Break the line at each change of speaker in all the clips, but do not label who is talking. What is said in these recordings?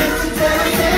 It's a day.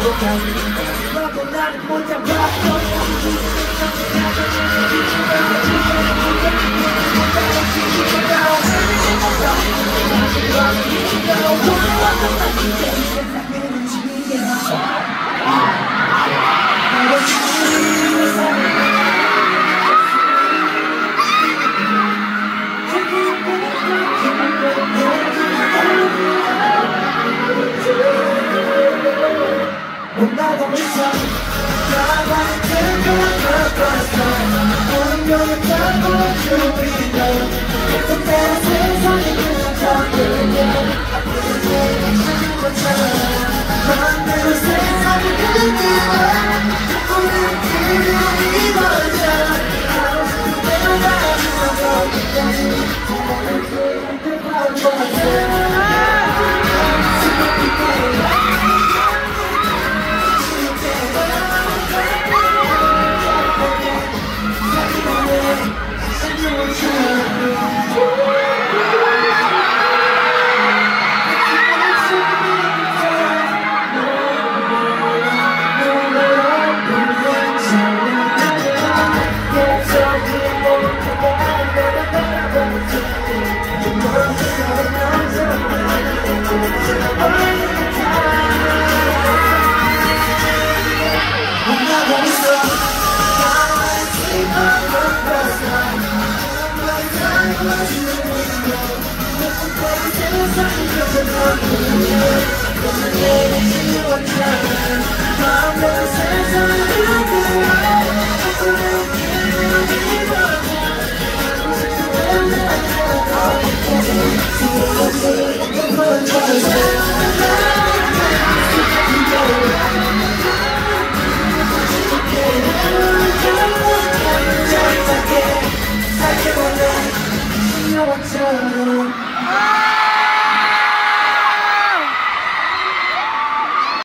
Thank you. I'm gonna tell you, be there. It's a fantasy.